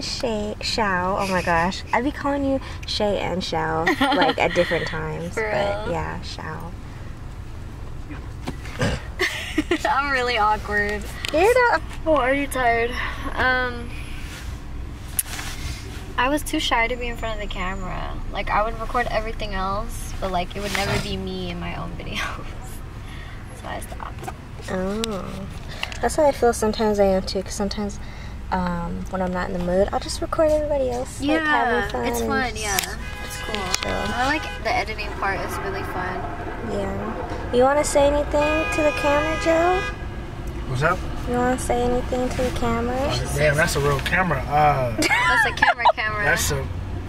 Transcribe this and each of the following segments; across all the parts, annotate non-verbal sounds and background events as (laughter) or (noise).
Shao. Oh my gosh. I'd be calling you Shay and Shao like at different (laughs) times. For but real? yeah, Shao. (laughs) I'm really awkward. You're not Oh, are you tired? Um, I was too shy to be in front of the camera. Like, I would record everything else, but like, it would never be me in my own (laughs) videos. so I stopped. Oh. That's how I feel sometimes I am too, because sometimes um, when I'm not in the mood, I'll just record everybody else. like, fun it's fun. Yeah, it's cool. chill. I like the editing part. is really fun. Yeah. You want to say anything to the camera, Joe? What's up? You want to say anything to the camera? Damn, that's a real camera. Uh, (laughs) That's a camera, camera. that's a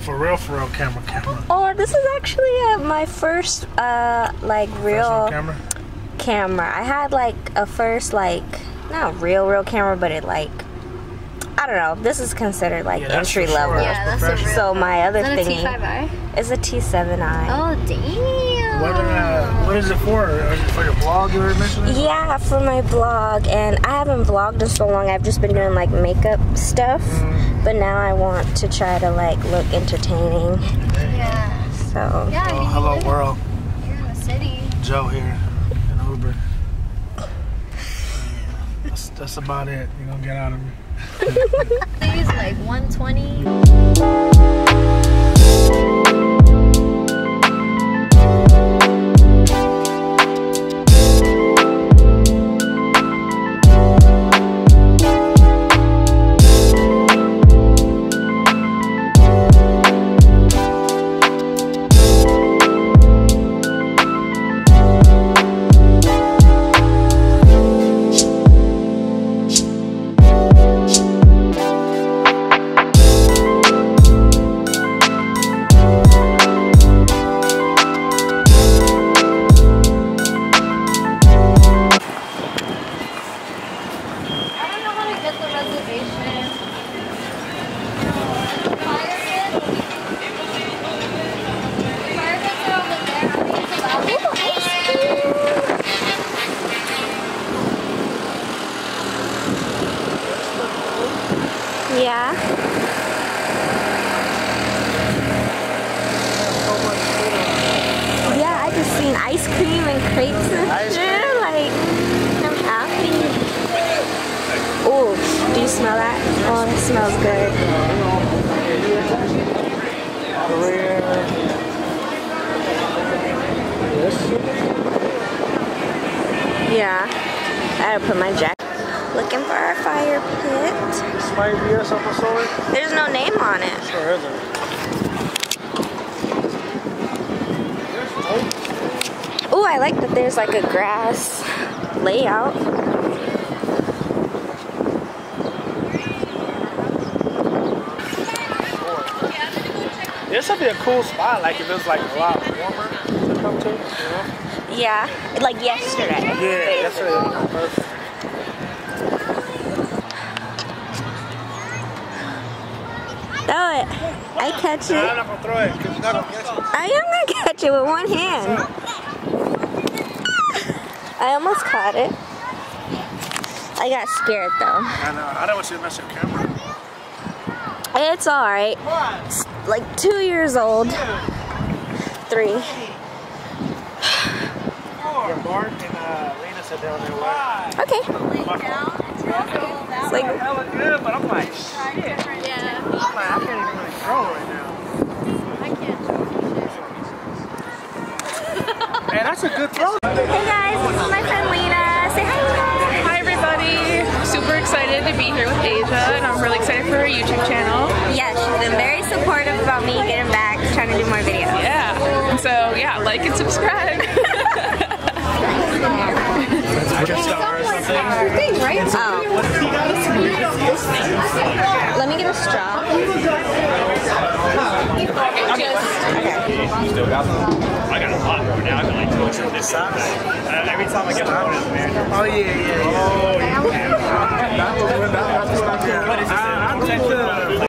for real, for real camera, camera. Oh, this is actually uh, my first, uh, like, real Professional camera. camera. I had, like, a first, like, not real, real camera, but it, like, I don't know. This is considered, like, Yeah, entry sure. level. yeah, that's a real. professional. So my other Is that a thingy is a T7i. Oh damn. What uh, what is it for? Is it for your blog you were mentioning? Yeah, for my blog, and I haven't vlogged in so long. I've just been doing like makeup stuff, Mm. but now I want to try to like look entertaining. Yeah. So Yeah. I Oh, hello you world. You're in the city. Joe here in Uber. (laughs) That's, that's about it. You're gonna get out of me. (laughs) City's like 120. Yeah. Yeah, I just seen ice cream and crepes and Ice shit. Like, I'm happy. Oh, do you smell that? Oh, that smells good. Yeah. I gotta put my jacket. Looking for our fire pit. This might be us up a. There's no name on it. Sure isn't. Oh, I like that there's like a grass layout. This would be a cool spot, like if it was like a lot warmer to come to, you know? Yeah, like yesterday. Yeah, that's I catch it. I am gonna catch it with one hand. I almost caught it. I got scared though. I know. I don't want you to mess your camera. It's alright. Like two years old. Three. Okay. It's like good, but I'm like. Yeah. I'm like, I can't even really throw right now. I can't. Man, that's a good throw. Hey guys, this is my friend Lena. Say hi Lena. Hi everybody! Super excited to be here with Asia and I'm really excited for her YouTube channel. Yeah, she's been very supportive about me getting back, trying to do more videos. Yeah. So yeah, like and subscribe. (laughs) Oh. Let me get a straw. I got a lot more now. I got like 200 this uh, Every time I get a bonus, man. Oh, yeah, yeah, yeah. Oh, yeah. What is this? I, I think the,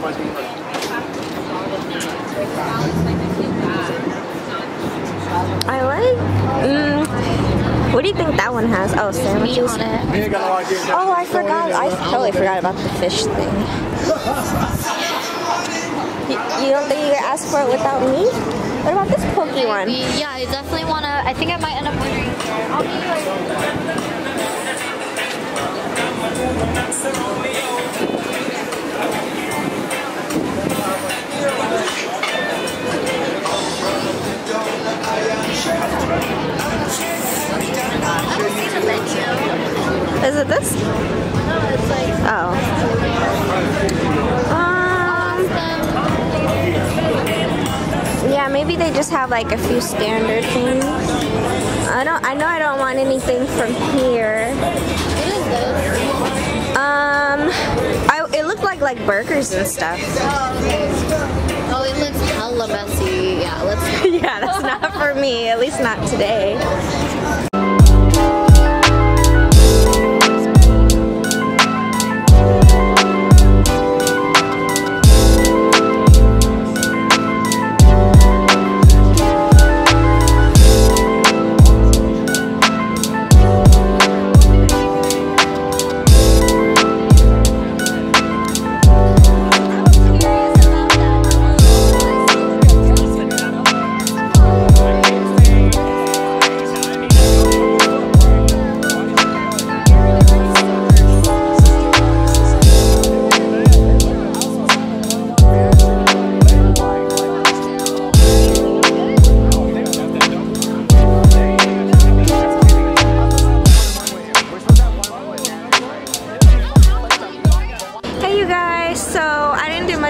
Fries. What you think that one has? Oh, sandwiches. on it. You ain't gotta log in. Oh, I forgot. I totally forgot about the fish thing. You, you don't think you could ask for it without me? What about this pokey one? Yeah, I definitely want to. I think I might end up ordering. I'll be like. It this? Oh. Um, yeah, maybe they just have like a few standard things. I don't. I know I don't want anything from here. Um, I, it looked like like burgers and stuff. Oh, it looks hella messy. Yeah, let's. (laughs) yeah, that's not for me. At least not today.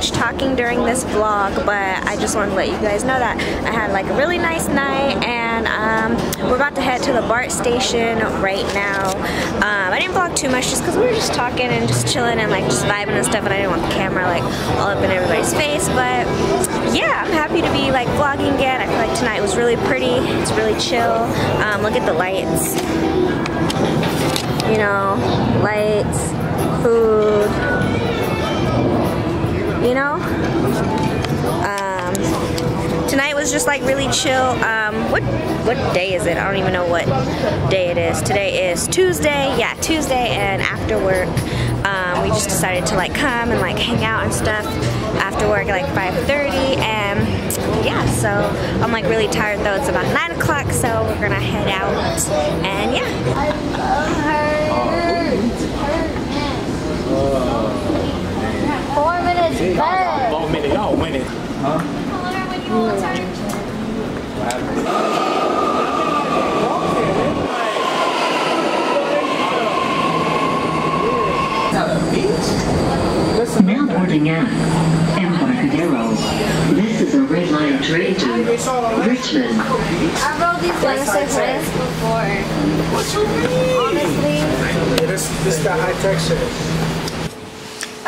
Much talking during this vlog, but I just wanted to let you guys know that I had like a really nice night and um, we're about to head to the BART station right now. Um, I didn't vlog too much just because we were just talking and just chilling and like just vibing and stuff and I didn't want the camera like all up in everybody's face, but yeah, I'm happy to be like vlogging again. I feel like tonight was really pretty, it's really chill. Um, look at the lights. You know, lights, food, you know? Um, tonight was just like really chill. Um, what what day is it? I don't even know what day it is. Today is Tuesday. Yeah Tuesday and after work um, we just decided to like come and like hang out and stuff after work at like 5:30 and yeah so I'm like really tired though. It's about 9 o'clock so we're gonna head out and yeah winning. Now boarding at Embarcadero. This is a red line train to Richmond. I rode these things before. Honestly. Yeah, this, this is that high tech shit.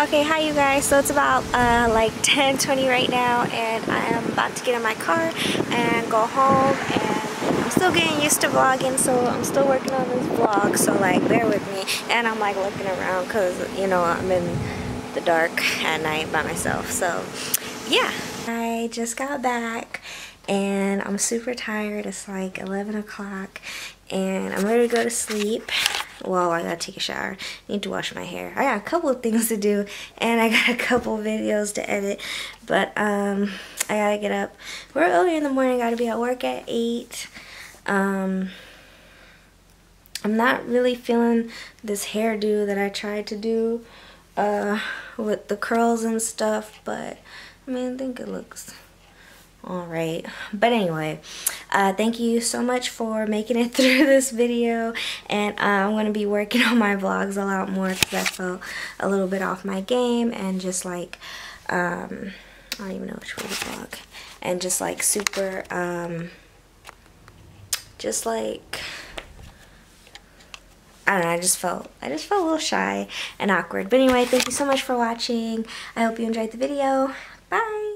Okay, hi you guys. So it's about uh, like 10, 20 right now, and I am about to get in my car and go home. And I'm still getting used to vlogging, so I'm still working on this vlog. So like, bear with me. And I'm like looking around because you know I'm in the dark at night by myself. So yeah, I just got back and I'm super tired. It's like 11 o'clock and I'm ready to go to sleep. Well, I gotta take a shower. Need to wash my hair. I got a couple of things to do and I got a couple videos to edit. But um, I gotta get up. We're early in the morning. Gotta be at work at 8. Um, I'm not really feeling this hairdo that I tried to do uh, with the curls and stuff, but I mean, I think it looks alright. But anyway, uh, thank you so much for making it (laughs) through this video, and uh, I'm going to be working (laughs) on my vlogs a lot more because I felt a little bit off my game and just like, um, I don't even know which way to vlog, and just like super, um, just like, I don't know, I just felt, I just felt a little shy and awkward. But anyway, thank you so much for watching. I hope you enjoyed the video. Bye!